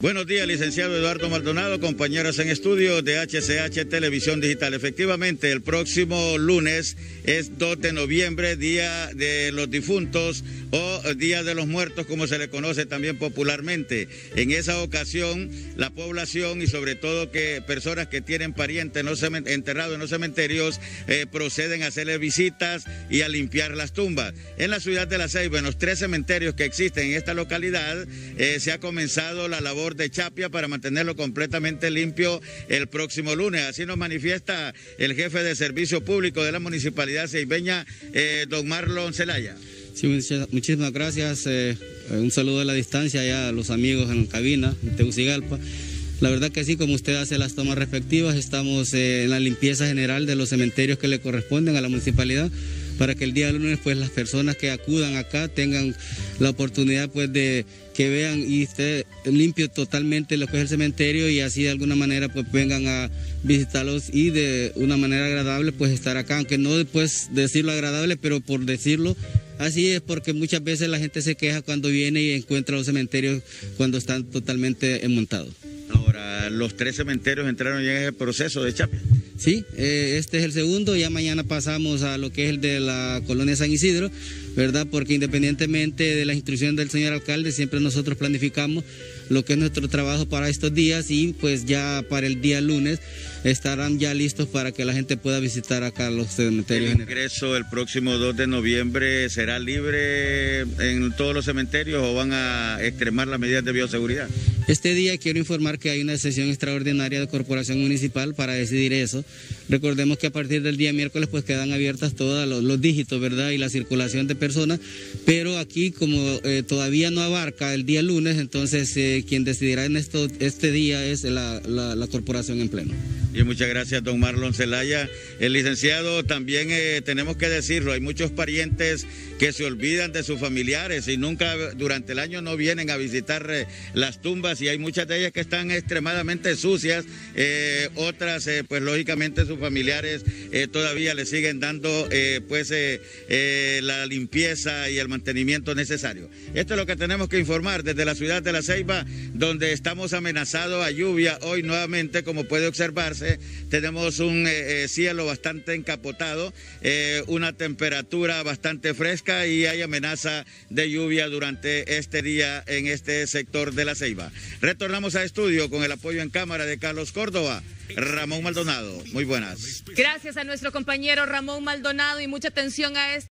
Buenos días, licenciado Eduardo Maldonado, compañeros en estudio de HCH Televisión Digital. Efectivamente, el próximo lunes es 2 de noviembre, Día de los Difuntos o Día de los Muertos, como se le conoce también popularmente. En esa ocasión, la población y sobre todo que personas que tienen parientes no enterrados en los cementerios eh, proceden a hacerle visitas y a limpiar las tumbas. En la ciudad de La Ceiba, en los tres cementerios que existen en esta localidad, eh, se ha comenzado la labor de Chapia para mantenerlo completamente limpio el próximo lunes. Así nos manifiesta el jefe de servicio público de la municipalidad ceibeña, eh, don Marlon Celaya. Sí, muchísimas gracias. Eh, un saludo a la distancia ya a los amigos en cabina, en Tegucigalpa. La verdad que sí, como usted hace las tomas respectivas, estamos eh, en la limpieza general de los cementerios que le corresponden a la municipalidad para que el día lunes pues las personas que acudan acá tengan la oportunidad pues de que vean y esté limpio totalmente lo que es el cementerio y así de alguna manera pues vengan a visitarlos y de una manera agradable pues estar acá, aunque no después decirlo agradable, pero por decirlo así es porque muchas veces la gente se queja cuando viene y encuentra los cementerios cuando están totalmente montados. Ahora, los tres cementerios entraron ya en ese proceso de Chapia. Sí, eh, este es el segundo, ya mañana pasamos a lo que es el de la colonia San Isidro, ¿verdad? Porque independientemente de la instrucción del señor alcalde, siempre nosotros planificamos lo que es nuestro trabajo para estos días y pues ya para el día lunes estarán ya listos para que la gente pueda visitar acá los cementerios. ¿El ingreso el próximo 2 de noviembre será libre en todos los cementerios o van a extremar las medidas de bioseguridad? Este día quiero informar que hay una sesión extraordinaria de Corporación Municipal para decidir eso. Recordemos que a partir del día miércoles pues quedan abiertas todos los, dígitos, ¿verdad? Y la circulación de personas, pero aquí como eh, todavía no abarca el día lunes, entonces eh, quien decidirá en esto, este día es la, la corporación en pleno. Y muchas gracias, don Marlon Zelaya. El licenciado, también eh, tenemos que decirlo, hay muchos parientes que se olvidan de sus familiares y nunca durante el año no vienen a visitar eh, las tumbas y hay muchas de ellas que están extremadamente sucias, eh, otras pues lógicamente sus familiares todavía le siguen dando pues la limpieza y el mantenimiento necesario. Esto es lo que tenemos que informar desde la ciudad de La Ceiba, donde estamos amenazados a lluvia hoy nuevamente, como puede observarse tenemos un eh, eh, cielo bastante encapotado, eh, una temperatura bastante fresca y hay amenaza de lluvia durante este día en este sector de la Ceiba. Retornamos a estudio con el apoyo en cámara de Carlos Córdoba. Ramón Maldonado, muy buenas. Gracias a nuestro compañero Ramón Maldonado y mucha atención a este.